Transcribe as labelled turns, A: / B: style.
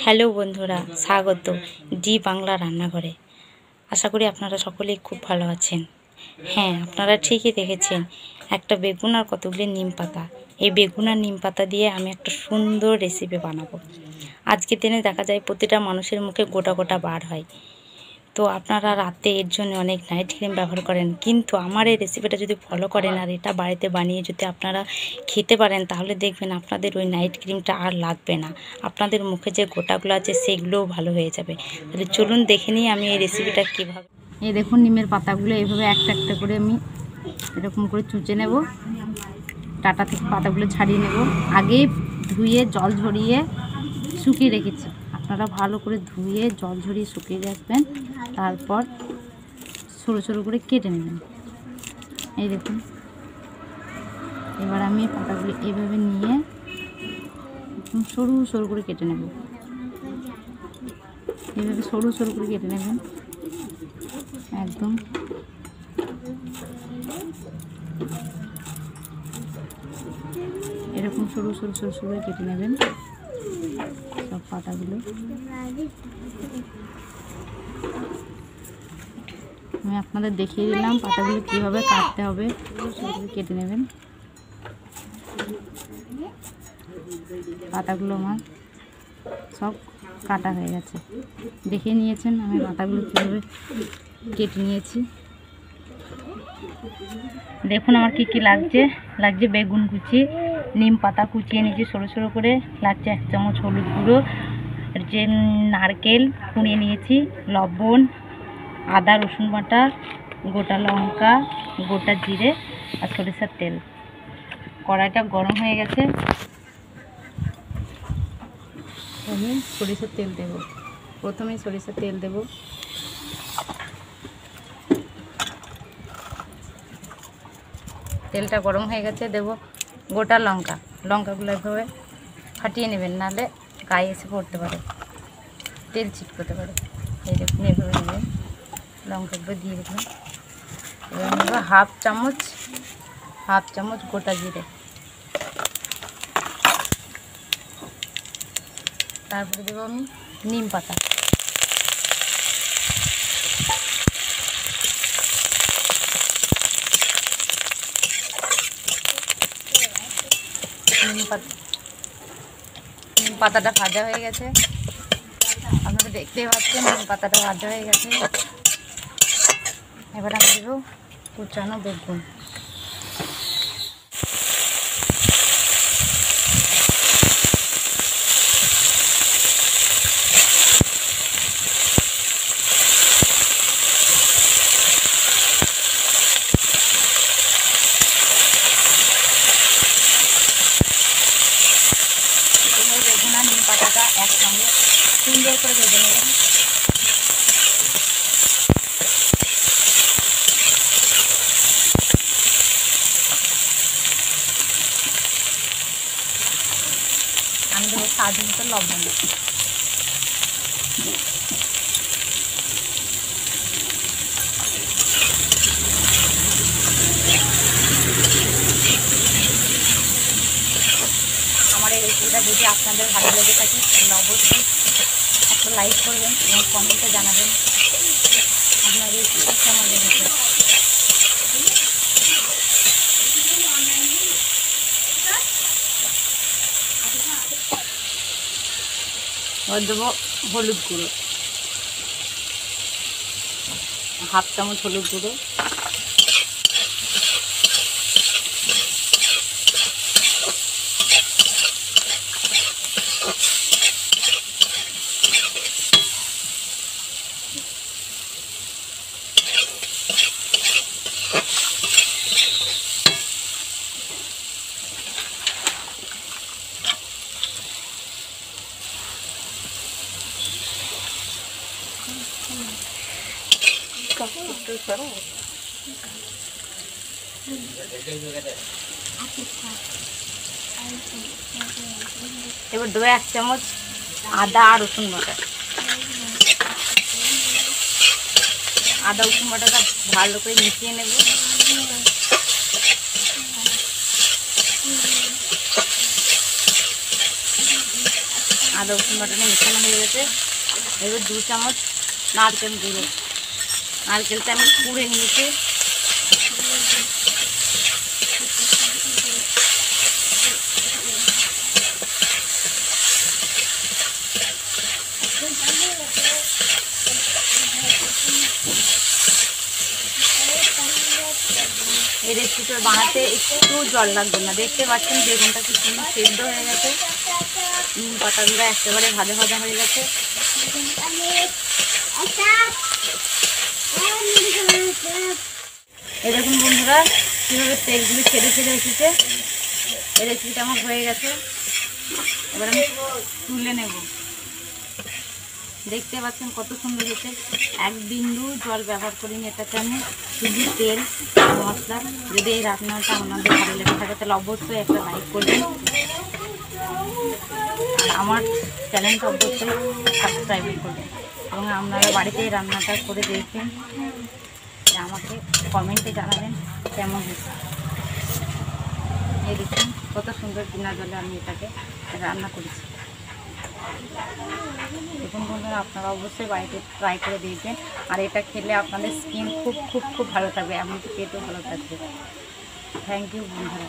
A: Hello বন্ধুরা, স্বাগত জি বাংলা রান্নাঘরে। আশা করি আপনারা সকলেই খুব ভালো আছেন। হ্যাঁ আপনারা ঠিকই দেখেছেন, একটা বেগুন আর কতগুলি নিম পাতা। এই বেগুন আর নিম পাতা দিয়ে আমি একটা সুন্দর রেসিপি বানাবো। আজকের দিনে দেখা যায় প্রতিটা মানুষের মুখে গোটা গোটা বার হয়। তো আপনারা রাতে এর জন্য অনেক নাইট ক্রিম ব্যবহার করেন। কিন্তু আমার এই রেসিপিটা যদি ফলো করেন আর এটা বাড়িতে বানিয়ে যদি আপনারা খেতে পারেন, তাহলে দেখবেন আপনাদের ওই নাইট ক্রিমটা আর লাগবে না। আপনাদের মুখে যে গোটাগুলো আছে, সেগুলোও ভালো হয়ে যাবে। তাহলে চলুন দেখে নিই আমি এই রেসিপিটা কীভাবে। এই দেখুন, নিমের পাতাগুলো এইভাবে একটা একটা করে আমি এরকম করে চুচে নেব। টাটা থেকে পাতাগুলো ছাড়িয়ে নেব। আগে ধুয়ে, জল ঝরিয়ে শুকিয়ে রেখেছি। আপনারা ভালো করে ধুয়ে জল ঝরিয়ে শুকিয়ে রাখবেন। তারপর সরু সরু করে কেটে নেবেন। এই দেখুন। এবার আমি পাতাগুলো এইভাবে নিয়ে একদম সরু সরু করে কেটে নেব। এইভাবে সরু সরু করে কেটে নেবেন। একদম। এরকম সরু সরু সরু সরু কেটে নেবেন। সব পাতাগুলো। আমি আপনাদের দেখিয়ে দিলাম পাতাগুলো কীভাবে কাটতে হবে, সেগুলো কেটে নেবেন। পাতাগুলো আমার সব কাটা হয়ে গেছে। দেখে নিয়েছেন আমি পাতাগুলো কীভাবে কেটে নিয়েছি। দেখুন আমার কি কি লাগছে লাগছে বেগুন কুচি নিম পাতা কুচিয়ে নিয়েছি, সরু সরু করে। লাগছে এক চামচ হলুদ গুঁড়ো যে নারকেল কুড়িয়ে নিয়েছি, লবণ, আদা, রসুন বাটা, গোটা লঙ্কা, গোটা জিরে আর সরিষার তেল। কড়াইটা গরম হয়ে গেছে। আমি সরিষার তেল দেব। প্রথমে সরিষার তেল দেব। তেলটা গরম হয়ে গেছে, দেব। গোটা লঙ্কা। লঙ্কাগুলো এভাবে ফাটিয়ে নেবেন, নাহলে গায়ে এসে পড়তে পারে। তেল ছিটকোতে পারে। এই দেখুন, এভাবে নেবেন। লঙ্কাগুলো দিয়ে দেবেন। এবার নেব হাফ চামচ হাফ চামচ গোটা জিরে। তারপরে দেবো আমি নিম পাতা। নিম পাতা। নিম পাতাটা ভাজা হয়ে গেছে। আপনারা দেখতেই পাচ্ছেন, নিম পাতাটা ভাজা হয়ে গেছে। এবার আমি দেবো কুচানো বেগুন এভাবে পাতাটা একসঙ্গে সুন্দর করে ভেজে নেবেন আমি দেবো স্বাদ মতো লবণ আমার এই রেসিপিটা যদি আপনাদের ভালো লেগে থাকে, তাহলে অবশ্যই একটা লাইক করবেন এবং কমেন্টে জানাবেন আপনাদের কেমন লেগেছে দেবো হলুদ গুঁড়ো। হাফ চামচ হলুদ গুঁড়ো। Terus baru. Aku এবার দেবো এক চামচ আদা আর রসুন বাটা। আদা, রসুন বাটাটা ভালো করে মিশিয়ে নেব। আদা, রসুন বাটাটা মেশানো হয়ে গেছে। এবার দু চামচ নারকেল গুঁড়ো। নারকেলটা আমি কুড়ে নিয়েছি। এই রেসিপিটা বানাতে একটু জল লাগবে না। দেখতে পাচ্ছেন বেগুনটা কি সুন্দর সেদ্ধ হয়ে গেছে। পাতাগুলো একেবারে ভাজা ভাজা হয়ে গেছে। এই দেখুন বন্ধুরা, কীভাবে তেলগুলো ছেড়ে ছেড়ে এসেছে। এই রেসিপিটা আমার হয়ে গেছে। এবার আমি তুলে নেব। দেখতে পাচ্ছেন কত সুন্দর হয়েছে। এক বিন্দু জল ব্যবহার করিনি এটাতে আমি শুধু তেল, মশলা। যদি এই রান্নাটা আপনাদের ভালো লেগে থাকে, তাহলে অবশ্যই একটা লাইক করবেন। আমার চ্যানেলটা অবশ্যই সাবস্ক্রাইব করবেন। এবং আপনারা বাড়িতে এই রান্নাটা করে দেখবেন। আমাকে কমেন্টে জানাবেন কেমন হয়েছে। এই দেখুন, কত সুন্দর কিনা জলে আমি এটাকে রান্না করেছি। দেখুন বন্ধুরা, আপনারা অবশ্যই বাড়িতে ট্রাই করে দিয়েছেন আর এটা খেলে আপনাদের স্কিন খুব খুব খুব ভালো থাকবে, এমনকি পেটও ভালো থাকবে। থ্যাংক ইউ বন্ধুরা।